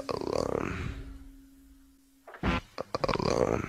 alone. Alone.